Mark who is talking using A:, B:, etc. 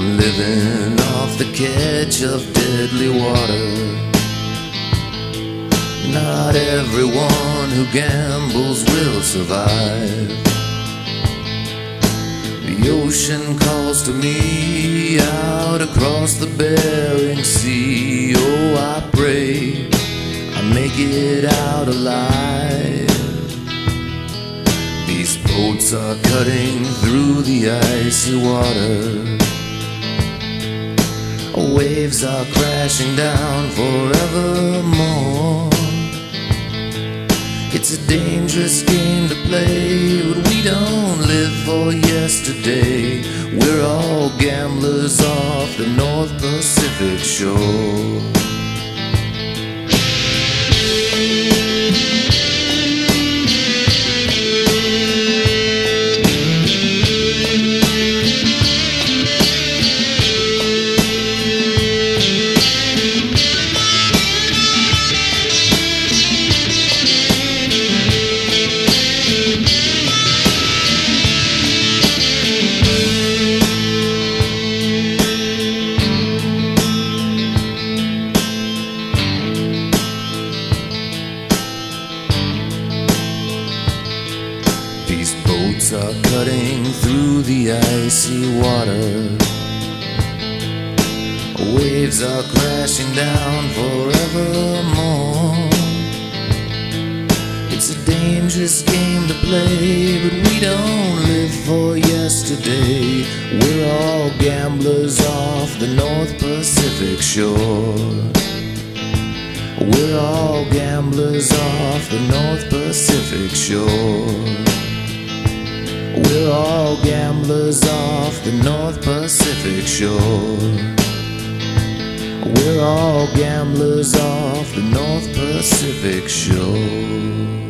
A: living off the catch of deadly water. Not everyone who gambles will survive. The ocean calls to me out across the Bering Sea. Oh, I pray I make it out alive. These boats are cutting through the icy water. Waves are crashing down forevermore. It's a dangerous game to play, but we don't live for yesterday. We're all gamblers off the North Pacific shore. These boats are cutting through the icy water. Waves are crashing down forevermore. It's a dangerous game to play, but we don't live for yesterday. We're all gamblers off the North Pacific shore. We're all gamblers off the North Pacific shore. We're all gamblers off the North Pacific shore. We're all gamblers off the North Pacific shore.